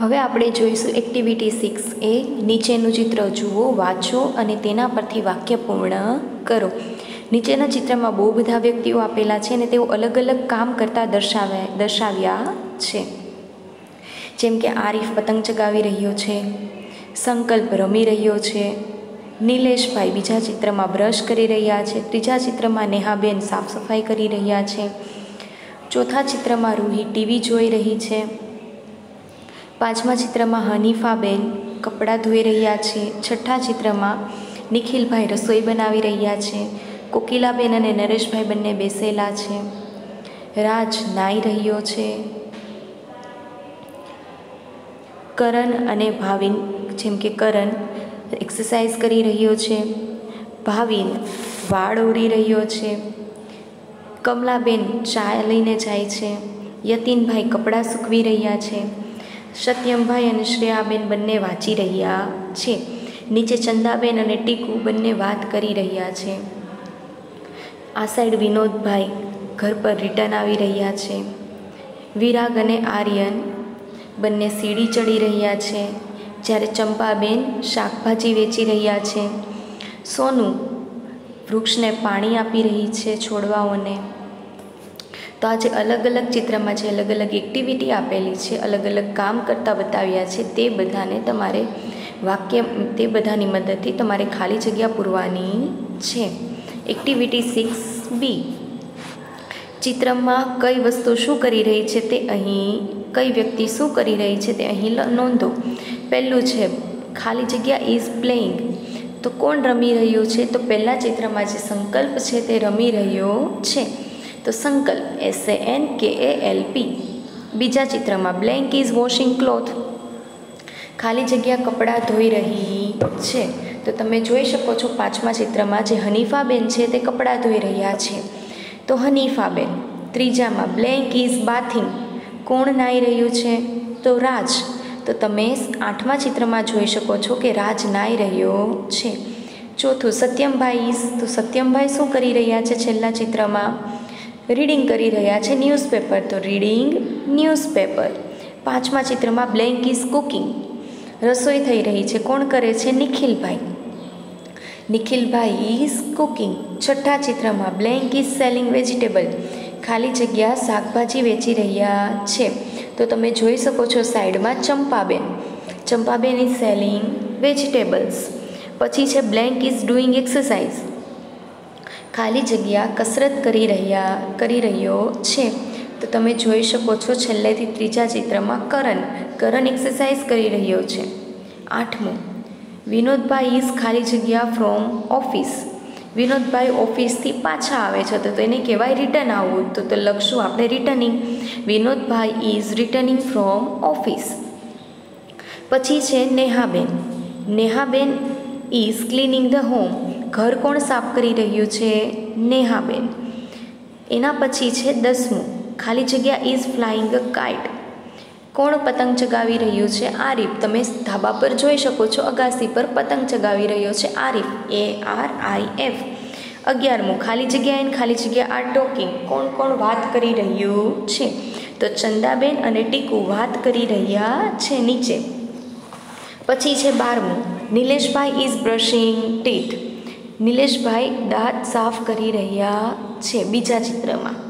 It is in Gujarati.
હવે આપણે જોઈશું એક્ટિવિટી સિક્સ એ નીચેનું ચિત્ર જુઓ, વાંચો અને તેના પરથી વાક્ય પૂર્ણ કરો. નીચેના ચિત્રમાં બહુ બધા વ્યક્તિઓ આપેલા છે અને તેઓ અલગ અલગ કામ કરતા દર્શાવ્યા દર્શાવ્યા છે. જેમ કે આરીફ પતંગ ચગાવી રહ્યો છે, સંકલ્પ રમી રહ્યો છે, નિલેશભાઈ બીજા ચિત્રમાં બ્રશ કરી રહ્યા છે, ત્રીજા ચિત્રમાં નેહાબેન સાફ સફાઈ કરી રહ્યા છે, ચોથા ચિત્રમાં રૂહી ટીવી જોઈ રહી છે પાંચમા ચિત્રમાં હનીફાબેન કપડાં ધોઈ રહ્યા છે. છઠ્ઠા ચિત્રમાં નિખિલભાઈ રસોઈ બનાવી રહ્યા છે. કોકિલાબેન અને નરેશભાઈ બંને બેસેલા છે. રાજ નાઈ રહ્યો છે. કરણ અને ભાવિન, જેમ કે કરણ એક્સરસાઇઝ કરી રહ્યો છે. ભાવિન વાળ ઓરી રહ્યો છે. કમલાબેન ચા લઈને જાય છે. યતીનભાઈ કપડાં સૂકવી રહ્યા છે. સત્યમભાઈ અને શ્રેયાબેન બંને વાંચી રહ્યા છે. નીચે ચંદાબેન અને ટીકુ બંને વાત કરી રહ્યા છે. આ સાઈડ વિનોદભાઈ ઘર પર રિટર્ન આવી રહ્યા છે. વિરાગ અને આર્યન બંને સીડી ચડી રહ્યા છે. જ્યારે ચંપાબેન શાકભાજી વેચી રહ્યા છે. સોનું વૃક્ષને પાણી આપી રહી છે છોડવાઓને. તો આજે અલગ અલગ ચિત્રમાં જે અલગ અલગ એક્ટિવિટી આપેલી છે, અલગ અલગ કામ કરતાં બતાવ્યા છે, તે બધાને તમારે વાક્ય, તે બધાની મદદથી તમારે ખાલી જગ્યા પૂરવાની છે. એક્ટિવિટી સિક્સ બી ચિત્રમાં કઈ વસ્તુ શું કરી રહી છે તે અહીં, કઈ વ્યક્તિ શું કરી રહી છે તે અહીં નોંધો. પહેલું છે, ખાલી જગ્યા ઇઝ પ્લેઇંગ તો કોણ રમી રહ્યું છે? તો પહેલાં ચિત્રમાં જે સંકલ્પ છે તે રમી રહ્યો છે. તો સંકલ્પ એસ એ એન કે એ એલ પી બીજા ચિત્રમાં બ્લેન્ક ઇઝ વોશિંગ ક્લોથ ખાલી જગ્યા કપડાં ધોઈ રહી છે. તો તમે જોઈ શકો છો પાંચમા ચિત્રમાં જે હનીફાબેન છે તે કપડાં ધોઈ રહ્યા છે. તો હનીફાબેન, ત્રીજામાં બ્લેન્ક ઇઝ બાથિંગ કોણ નાહી રહ્યું છે? તો રાજ. તો તમે આઠમા ચિત્રમાં જોઈ શકો છો કે રાજ નાહી રહ્યો છે. ચોથું, સત્યમભાઈ તો સત્યમભાઈ શું કરી રહ્યા છે છેલ્લા ચિત્રમાં? રીડિંગ કરી રહ્યા છે ન્યૂઝપેપર. તો રીડિંગ, ન્યૂઝપેપર. પાંચમા ચિત્રમાં બ્લેન્ક ઇઝ કુકિંગ. રસોઈ થઈ રહી છે. કોણ કરે છે? નિખિલભાઈ. Nikhilbhai is cooking. છઠ્ઠા ચિત્રમાં બ્લેન્ક ઇઝ સેલિંગ વેજીટેબલ. ખાલી જગ્યા શાકભાજી વેચી રહ્યા છે. તો તમે જોઈ શકો છો સાઈડમાં Champaben. Champaben is selling vegetables. પછી છે બ્લેન્ક ઇઝ ડુઈંગ એક્સરસાઇઝ. ખાલી જગ્યા કસરત કરી રહ્યા, કરી રહ્યો છે. તો તમે જોઈ શકો છો છેલ્લેથી ત્રીજા ચિત્રમાં કરણ. કરણ એક્સરસાઇઝ કરી રહ્યો છે. આઠમું, વિનોદભાઈ ઇઝ ખાલી જગ્યા ફ્રોમ ઓફિસ વિનોદભાઈ ઓફિસથી પાછા આવે છે, તો એને કહેવાય રિટર્ન આવવું તો તો લખશું આપણે returning Vinodbhai is returning from office પછી છે Nehaben. Nehaben is cleaning the home ઘર કોણ સાફ કરી રહ્યું છે? નેહાબેન. એના પછી છે દસમું. ખાલી જગ્યા ઇઝ ફ્લાઇંગ અ કાઇટ કોણ પતંગ ચગાવી રહ્યું છે? આરીફ. તમે ધાબા પર જોઈ શકો છો, અગાસી પર પતંગ ચગાવી રહ્યો છે Arif. A R I F. અગિયારમું. ખાલી જગ્યા એન ખાલી જગ્યા આર ટોકિંગ. કોણ કોણ વાત કરી રહ્યું છે? તો ચંદાબેન અને ટીકુ વાત કરી રહ્યા છે નીચે. પછી છે બારમું. Nileshbhai is brushing teeth Nileshbhai દાંત સાફ કરી રહ્યા છે બીજા ચિત્રમાં.